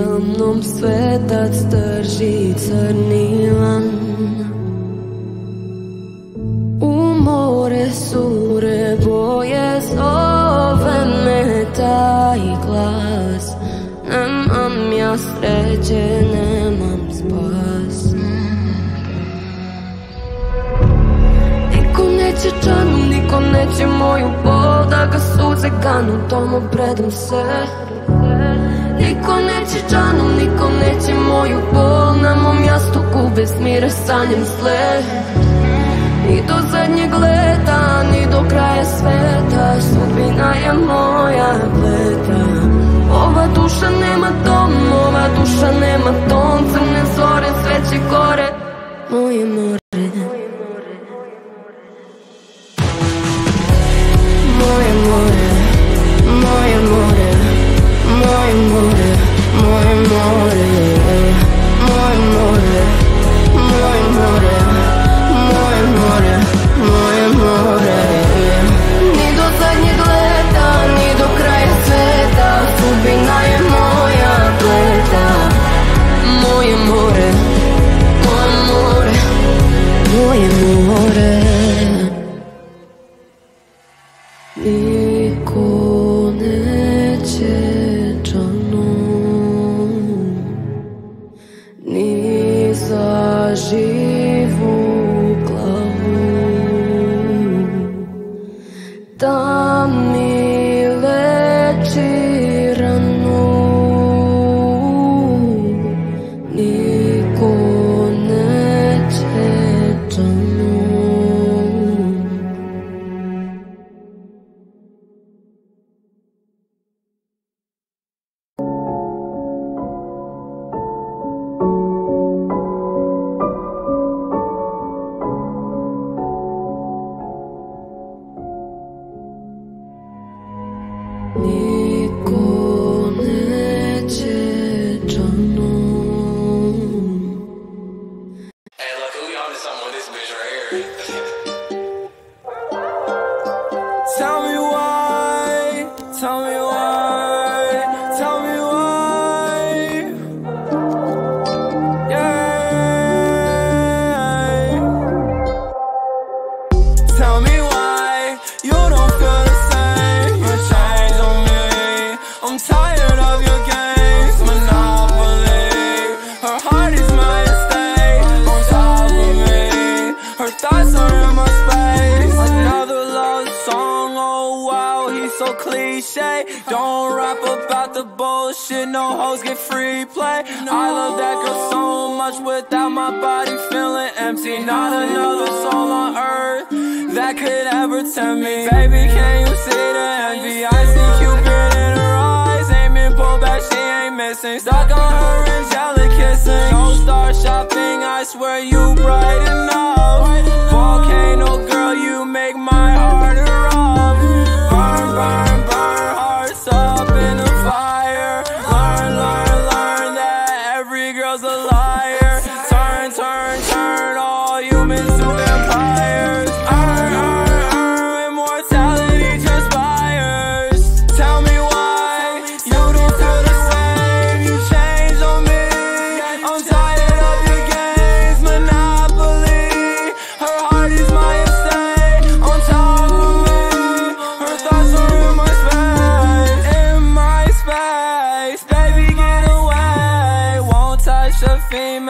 Predamnom svetac drži crni lan U more sure boje zove me taj glas. Nemam ja sreće, nemam spas. Niko neće džanu, niko neće moju bol Da ga suze ganu, tomu predam se Niko neće džanu, niko neće moju bol. Na mom jastuku bez mira sanjem sle Ni do zadnjeg leta, ni do kraja sveta Sudbina je moja pleta Ova duša nema dom, ova duša nema ton. Crne zore, sve će gore. Moje more живу главу. Там cliche. Don't rap about the bullshit, no hoes get free play. I love that girl so much without my body feeling empty. Not another soul on earth that could ever tempt me. Baby, can you see the envy? I see Cupid in her eyes, aiming, pull back, she ain't missing. Stuck on her angelic kissing. No star shopping, I swear you bright enough. Volcano girl, you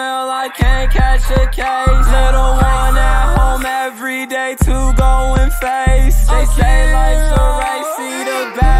I can't catch a case. Little one at home every day to go and face. They say life's a race, see the bag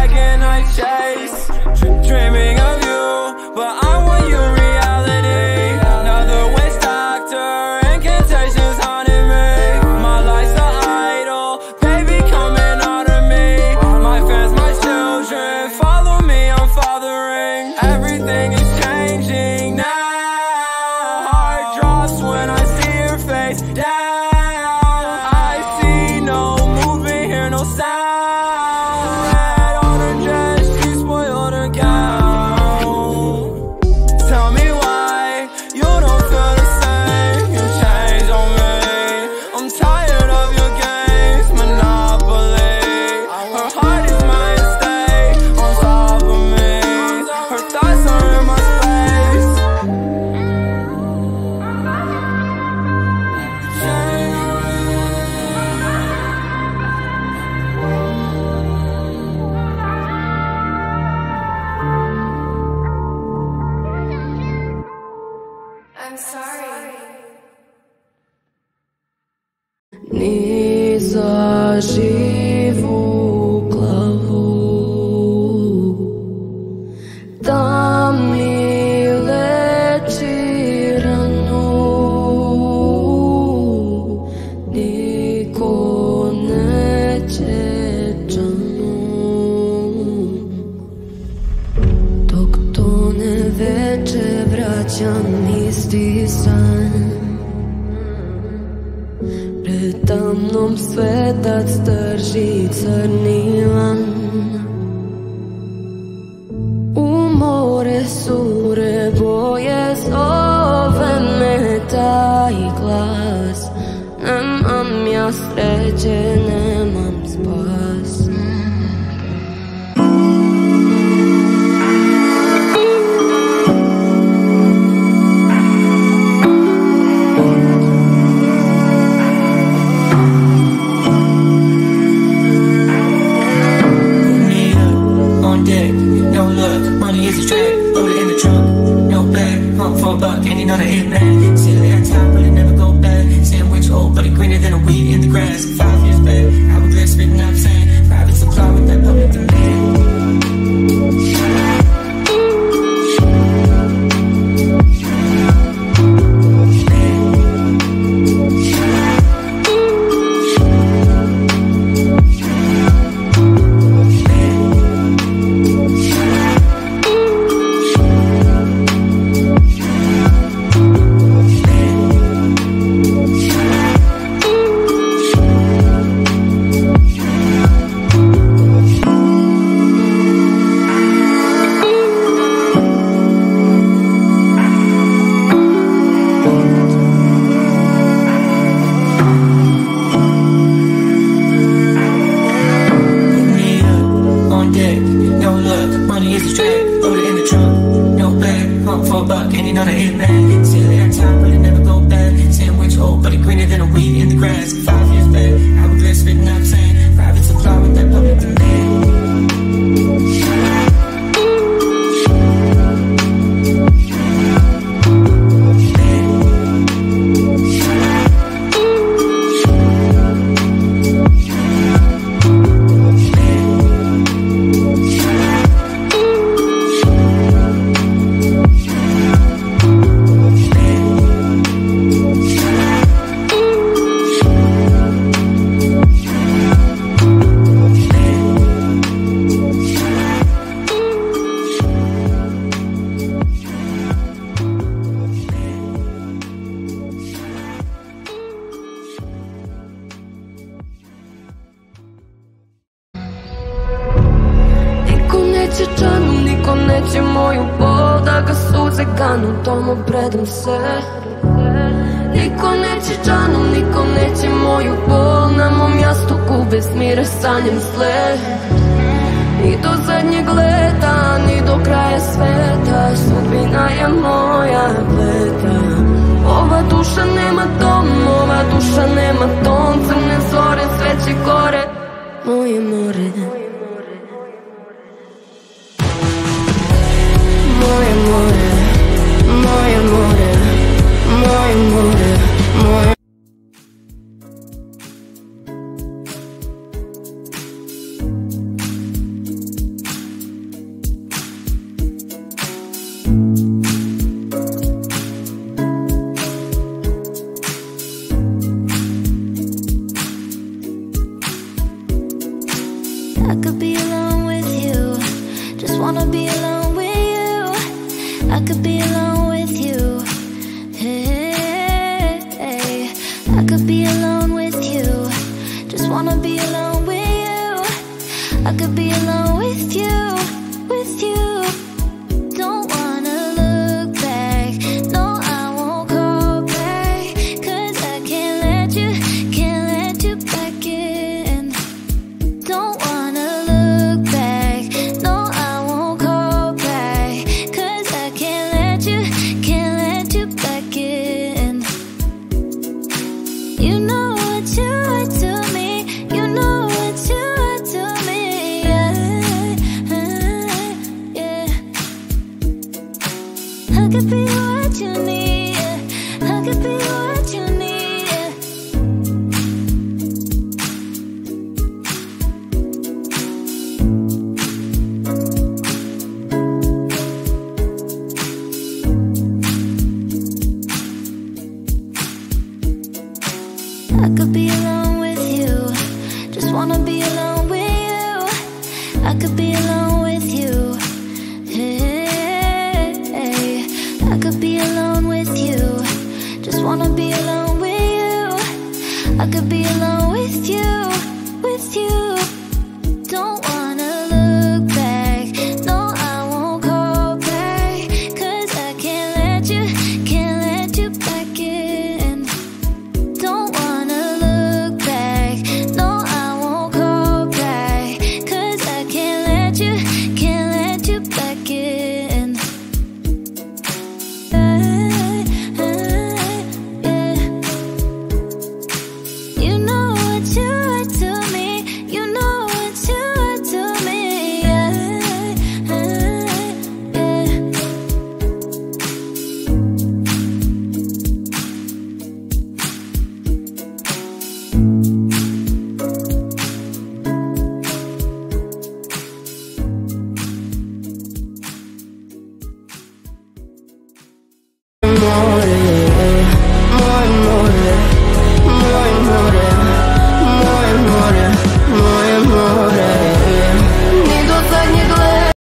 así. sure boje zove me taj glas Nemam ja sreće osjećanu Niko neće moju bol da ga suze kanu Tomu predam se Niko neće džanu, niko neće moju bol Na mom mjestu bez smire sanjem zle. Ni do zadnjeg leta, ni do kraja sveta Sudbina je moja pleta. Ova duša nema dom, ova duša nema ton Crne zore, sve će gore, moje more. Bye. I could be alone with you. Just wanna be alone.